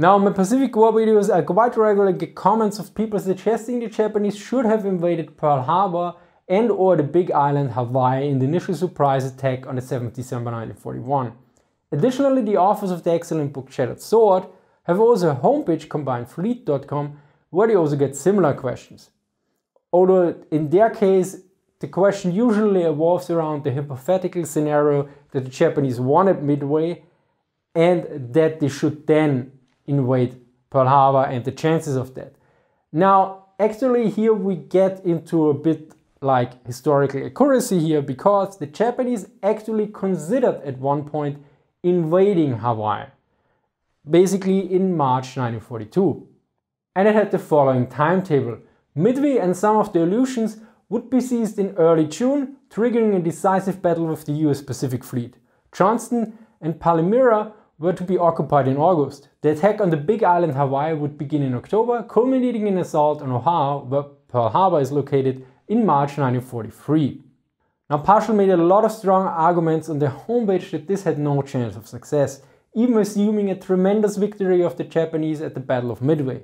Now my Pacific War videos I quite regularly get comments of people suggesting the Japanese should have invaded Pearl Harbor and or the big island Hawaii in the initial surprise attack on the 7th December 1941. Additionally, the authors of the excellent book Shattered Sword have also a homepage combinedfleet.com where they also get similar questions. Although in their case, the question usually evolves around the hypothetical scenario that the Japanese won at Midway and that they should then invade Pearl Harbor and the chances of that. Now, actually here we get into a bit like historical accuracy here because the Japanese actually considered at one point invading Hawaii, basically in March 1942. And it had the following timetable. Midway and some of the Aleutians would be seized in early June, triggering a decisive battle with the US Pacific Fleet. Johnston and Palmyra were to be occupied in August. The attack on the big island Hawaii would begin in October, culminating in assault on Oahu, where Pearl Harbor is located, in March 1943. Now Parshall made a lot of strong arguments on their homepage that this had no chance of success, even assuming a tremendous victory of the Japanese at the Battle of Midway.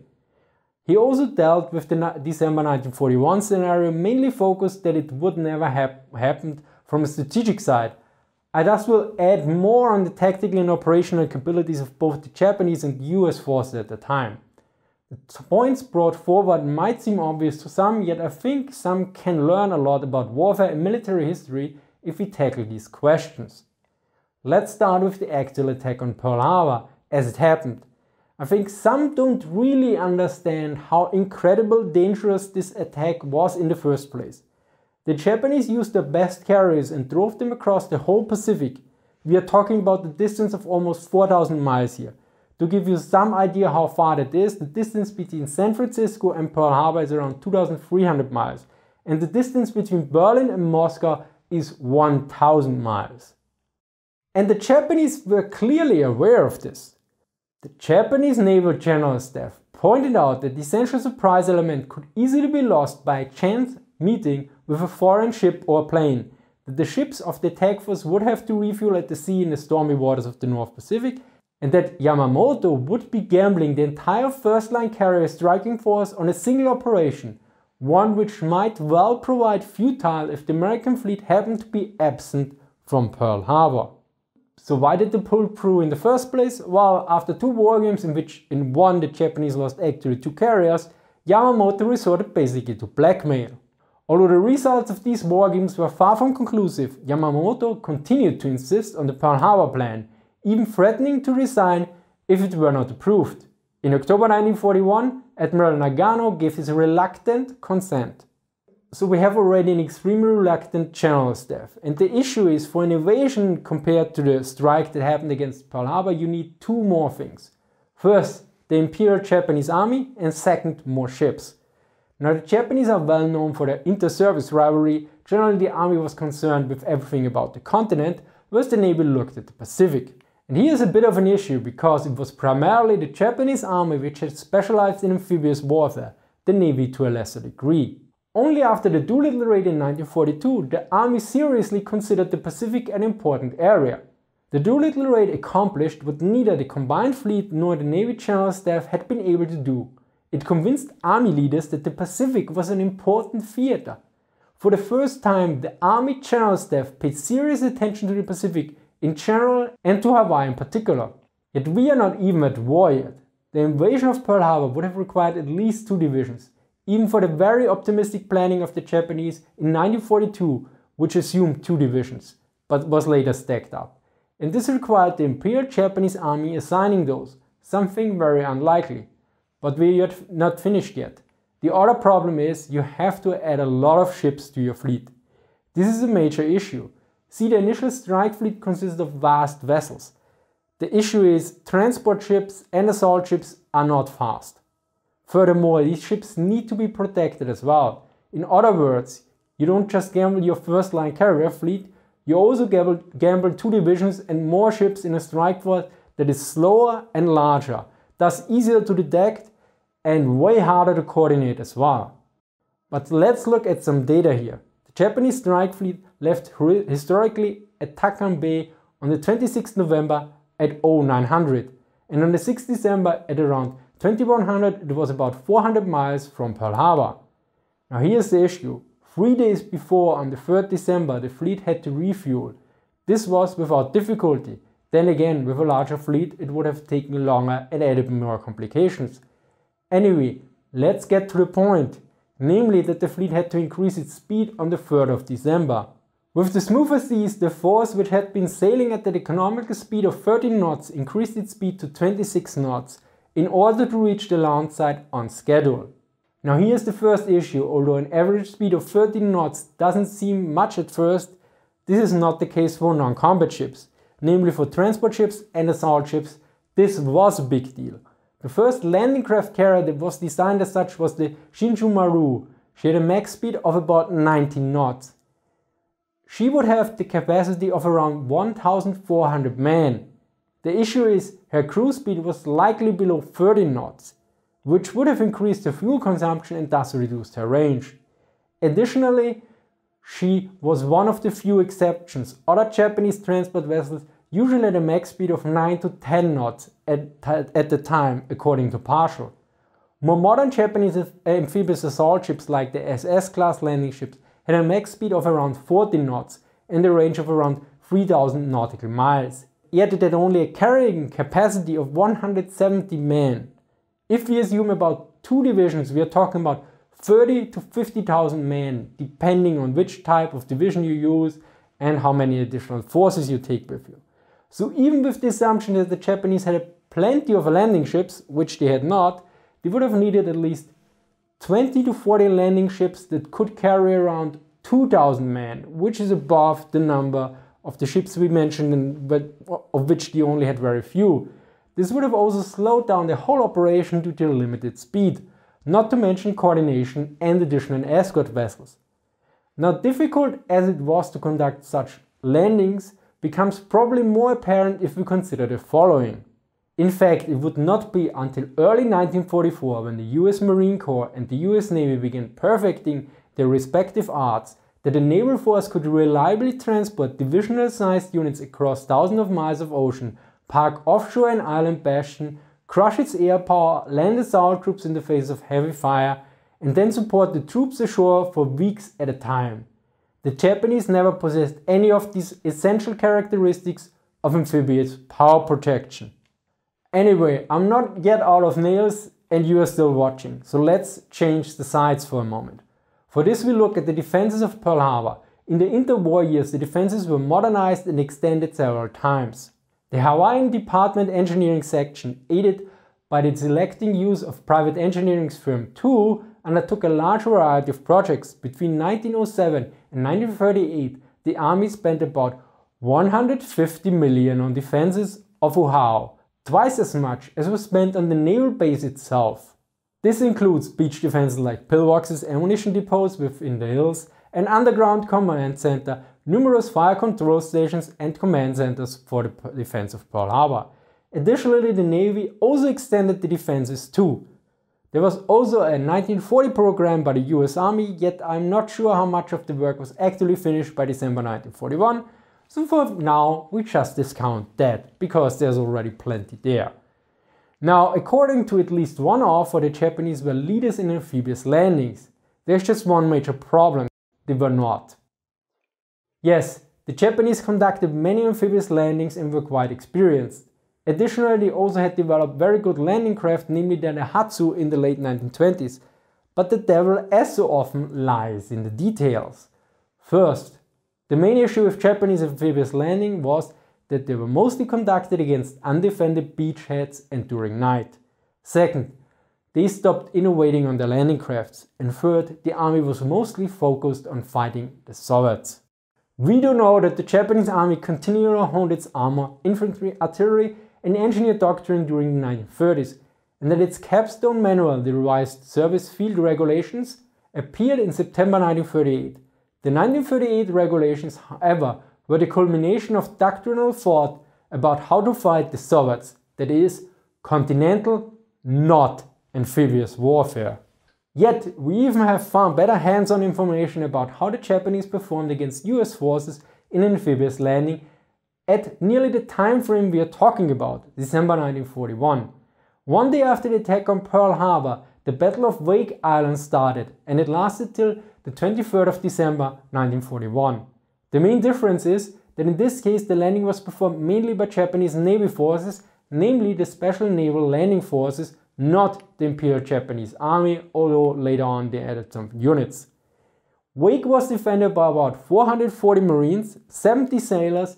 He also dealt with the December 1941 scenario, mainly focused that it would never have happened from a strategic side. I thus will add more on the tactical and operational capabilities of both the Japanese and US forces at the time. The points brought forward might seem obvious to some, yet I think some can learn a lot about warfare and military history if we tackle these questions. Let's start with the actual attack on Pearl Harbor as it happened. I think some don't really understand how incredible dangerous this attack was in the first place. The Japanese used their best carriers and drove them across the whole Pacific. We are talking about the distance of almost 4000 miles here. To give you some idea how far that is, the distance between San Francisco and Pearl Harbor is around 2,300 miles, and the distance between Berlin and Moscow is 1,000 miles. And the Japanese were clearly aware of this. The Japanese Naval General Staff pointed out that the essential surprise element could easily be lost by chance meeting with a foreign ship or plane, that the ships of the attack force would have to refuel at the sea in the stormy waters of the North Pacific and that Yamamoto would be gambling the entire first line carrier striking force on a single operation, one which might well provide futile if the American fleet happened to be absent from Pearl Harbor. So why did they pull through in the first place? Well, after two war games in which in one the Japanese lost actually two carriers, Yamamoto resorted basically to blackmail. Although the results of these war games were far from conclusive, Yamamoto continued to insist on the Pearl Harbor plan, even threatening to resign if it were not approved. In October 1941, Admiral Nagano gave his reluctant consent. So we have already an extremely reluctant general staff. And the issue is for an invasion compared to the strike that happened against Pearl Harbor, you need two more things. First, the Imperial Japanese Army, and second, more ships. Now the Japanese are well known for their inter-service rivalry. Generally the army was concerned with everything about the continent, whereas the navy looked at the Pacific. And here's a bit of an issue because it was primarily the Japanese army which had specialized in amphibious warfare, the navy to a lesser degree. Only after the Doolittle raid in 1942, the army seriously considered the Pacific an important area. The Doolittle raid accomplished what neither the combined fleet nor the Navy General Staff had been able to do. It convinced army leaders that the Pacific was an important theater. For the first time, the Army General Staff paid serious attention to the Pacific in general and to Hawaii in particular. Yet we are not even at war yet. The invasion of Pearl Harbor would have required at least two divisions, even for the very optimistic planning of the Japanese in 1942, which assumed two divisions, but was later stacked up. And this required the Imperial Japanese Army assigning those, something very unlikely. But we're not finished yet. The other problem is you have to add a lot of ships to your fleet. This is a major issue See, the initial strike fleet consists of vast vessels. The issue is transport ships and assault ships are not fast. Furthermore, these ships need to be protected as well. In other words, you don't just gamble your first line carrier fleet, you also gamble, gamble two divisions and more ships in a strike force that is slower and larger, thus easier to detect and way harder to coordinate as well. But let's look at some data here. The Japanese strike fleet left historically at Tankan Bay on the 26th November at 0900 and on the 6th December at around 2100 it was about 400 miles from Pearl Harbor. Now here's the issue. Three days before, on the 3rd December, the fleet had to refuel. This was without difficulty. Then again, with a larger fleet, it would have taken longer and added more complications. Anyway, let's get to the point, namely that the fleet had to increase its speed on the 3rd of December. With the smoother seas, the force which had been sailing at an economical speed of 13 knots increased its speed to 26 knots in order to reach the launch site on schedule. Now here's the first issue, although an average speed of 13 knots doesn't seem much at first, this is not the case for non-combat ships. Namely for transport ships and assault ships, this was a big deal. The first landing craft carrier that was designed as such was the Shinshu Maru. She had a max speed of about 19 knots. She would have the capacity of around 1400 men. The issue is her cruise speed was likely below 30 knots which would have increased her fuel consumption and thus reduced her range. Additionally, she was one of the few exceptions. Other Japanese transport vessels usually had a max speed of 9 to 10 knots at, at the time, according to Parshall. More modern Japanese amphibious assault ships like the SS-class landing ships had a max speed of around 14 knots and a range of around 3000 nautical miles. Yet it had only a carrying capacity of 170 men. If we assume about two divisions, we are talking about 30 to 50,000 men, depending on which type of division you use and how many additional forces you take with you. So even with the assumption that the Japanese had plenty of landing ships, which they had not, they would have needed at least 20 to 40 landing ships that could carry around 2,000 men, which is above the number of the ships we mentioned, but of which they only had very few. This would have also slowed down the whole operation due to limited speed, not to mention coordination and additional escort vessels. Now difficult as it was to conduct such landings becomes probably more apparent if we consider the following. In fact, it would not be until early 1944 when the US Marine Corps and the US Navy began perfecting their respective arts that the naval force could reliably transport divisional sized units across thousands of miles of ocean park offshore an island bastion, crush its air power, land its assault troops in the face of heavy fire, and then support the troops ashore for weeks at a time. The Japanese never possessed any of these essential characteristics of amphibious power protection. Anyway, I'm not yet out of nails and you are still watching, so let's change the sides for a moment. For this we look at the defenses of Pearl Harbor. In the interwar years the defenses were modernized and extended several times. The Hawaiian Department Engineering Section, aided by the selecting use of private engineering firm TOO, undertook a large variety of projects. Between 1907 and 1938, the Army spent about 150 million on defenses of Oahu, twice as much as was spent on the naval base itself. This includes beach defenses like pillboxes, ammunition depots within the hills, an underground command center numerous fire control stations and command centers for the defense of Pearl Harbor. Additionally, the Navy also extended the defenses too. There was also a 1940 program by the US Army, yet I'm not sure how much of the work was actually finished by December 1941, so for now we just discount that, because there's already plenty there. Now, according to at least one author, the Japanese were leaders in amphibious landings. There's just one major problem, they were not. Yes, the Japanese conducted many amphibious landings and were quite experienced. Additionally, they also had developed very good landing craft, namely the Daihatsu in the late 1920s. But the devil, as so often, lies in the details. First, the main issue with Japanese amphibious landing was that they were mostly conducted against undefended beachheads and during night. Second, they stopped innovating on their landing crafts. And third, the army was mostly focused on fighting the Soviets. We do know that the Japanese army continually honed its armor, infantry, artillery and engineer doctrine during the 1930s, and that its capstone manual, the revised Service Field Regulations, appeared in September 1938. The 1938 regulations, however, were the culmination of doctrinal thought about how to fight the Soviets, that is, continental, not amphibious warfare. Yet, we even have found better hands-on information about how the Japanese performed against US forces in amphibious landing at nearly the time frame we are talking about, December 1941. One day after the attack on Pearl Harbor, the Battle of Wake Island started and it lasted till the 23rd of December 1941. The main difference is that in this case the landing was performed mainly by Japanese Navy forces, namely the Special Naval Landing Forces, not the Imperial Japanese Army, although later on they added some units. Wake was defended by about 440 Marines, 70 sailors,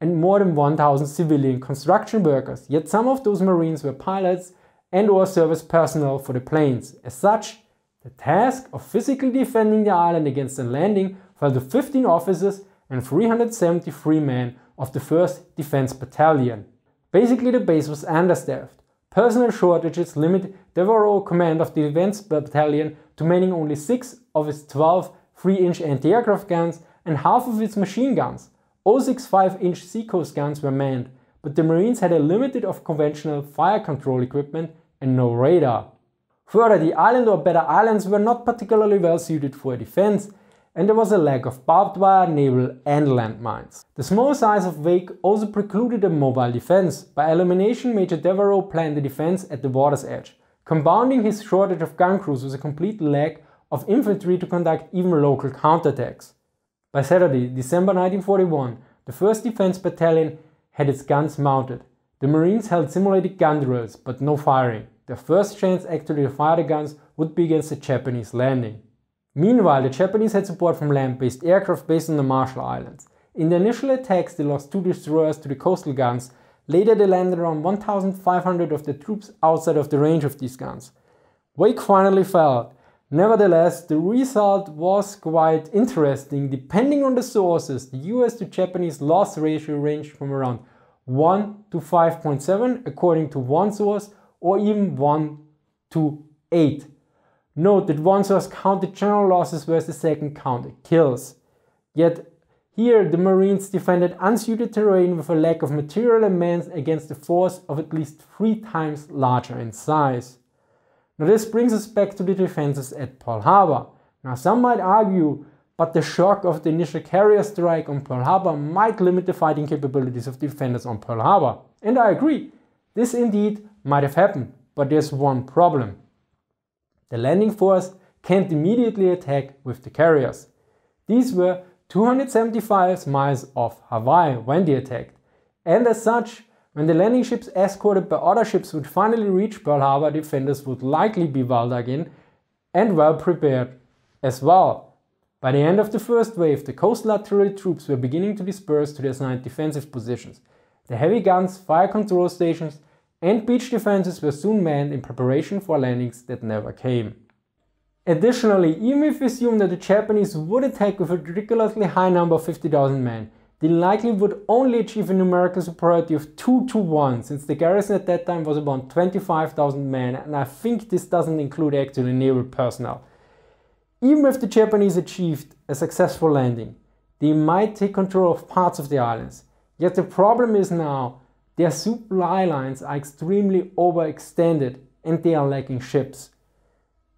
and more than 1000 civilian construction workers, yet some of those Marines were pilots and or service personnel for the planes. As such, the task of physically defending the island against a landing fell to 15 officers and 373 men of the 1st Defense Battalion. Basically the base was understaffed. Personnel shortages limited the overall command of the Defense Battalion to manning only 6 of its 12 3-inch anti-aircraft guns and half of its machine guns. All six 5-inch Seacoast guns were manned, but the Marines had a limited of conventional fire control equipment and no radar. Further, the island or better islands were not particularly well suited for defense, and there was a lack of barbed wire, naval and landmines. The small size of Wake also precluded a mobile defense. By elimination, Major Devereux planned the defense at the water's edge. Compounding his shortage of gun crews was a complete lack of infantry to conduct even local counterattacks. By Saturday, December 1941, the 1st Defense Battalion had its guns mounted. The Marines held simulated gun drills, but no firing. Their first chance actually to fire the guns would be against the Japanese landing. Meanwhile, the Japanese had support from land-based aircraft based on the Marshall Islands. In the initial attacks, they lost two destroyers to the coastal guns. Later, they landed around 1,500 of the troops outside of the range of these guns. Wake finally fell, Nevertheless, the result was quite interesting. Depending on the sources, the US to Japanese loss ratio ranged from around 1 to 5.7 according to one source or even 1 to 8. Note that one source counted general losses whereas the second counted kills. Yet here the Marines defended unsuited terrain with a lack of material and men against a force of at least three times larger in size. Now this brings us back to the defenses at Pearl Harbor. Now some might argue, but the shock of the initial carrier strike on Pearl Harbor might limit the fighting capabilities of defenders on Pearl Harbor. And I agree, this indeed might have happened, but there's one problem. The landing force can't immediately attack with the carriers. These were 275 miles off Hawaii when they attacked, and as such, when the landing ships escorted by other ships would finally reach Pearl Harbor, defenders would likely be well dug in and well prepared as well. By the end of the first wave, the coastal artillery troops were beginning to disperse to their assigned defensive positions. The heavy guns, fire control stations, and beach defenses were soon manned in preparation for landings that never came. Additionally, even if we assume that the Japanese would attack with a ridiculously high number of 50,000 men, they likely would only achieve a numerical superiority of 2 to 1, since the garrison at that time was about 25,000 men, and I think this doesn't include actually naval personnel. Even if the Japanese achieved a successful landing, they might take control of parts of the islands. Yet the problem is now their supply lines are extremely overextended and they are lacking ships.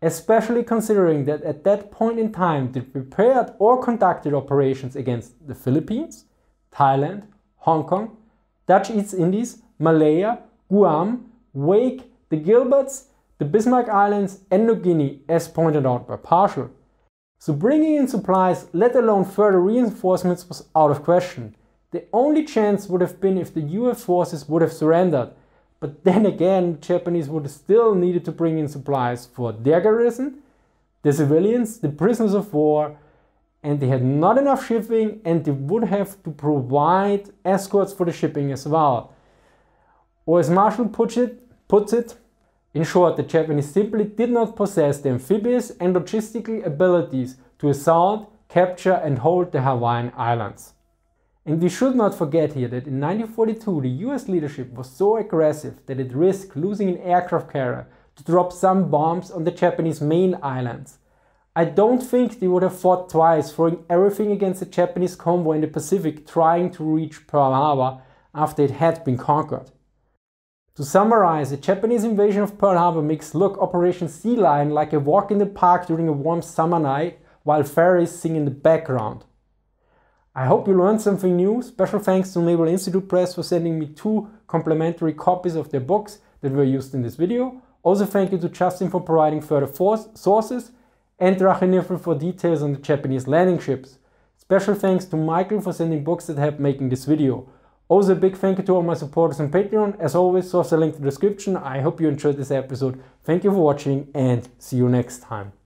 Especially considering that at that point in time they prepared or conducted operations against the Philippines, Thailand, Hong Kong, Dutch East Indies, Malaya, Guam, Wake, the Gilberts, the Bismarck Islands and New Guinea as pointed out by Parshall. So bringing in supplies, let alone further reinforcements was out of question. The only chance would have been if the US forces would have surrendered, but then again Japanese would still needed to bring in supplies for their garrison, the civilians, the prisoners of war, and they had not enough shipping and they would have to provide escorts for the shipping as well. Or as Parshall puts it, puts it, in short, the Japanese simply did not possess the amphibious and logistical abilities to assault, capture and hold the Hawaiian Islands. And we should not forget here that in 1942 the US leadership was so aggressive that it risked losing an aircraft carrier to drop some bombs on the Japanese main islands I don't think they would have fought twice, throwing everything against the Japanese convoy in the Pacific trying to reach Pearl Harbor after it had been conquered. To summarize, the Japanese invasion of Pearl Harbor makes look Operation Sea Lion like a walk in the park during a warm summer night while fairies sing in the background. I hope you learned something new. Special thanks to Naval Institute Press for sending me two complimentary copies of their books that were used in this video. Also thank you to Justin for providing further sources and Drachinifel for details on the Japanese landing ships. Special thanks to Michael for sending books that helped making this video. Also a big thank you to all my supporters on Patreon. As always, source a link in the description. I hope you enjoyed this episode. Thank you for watching and see you next time.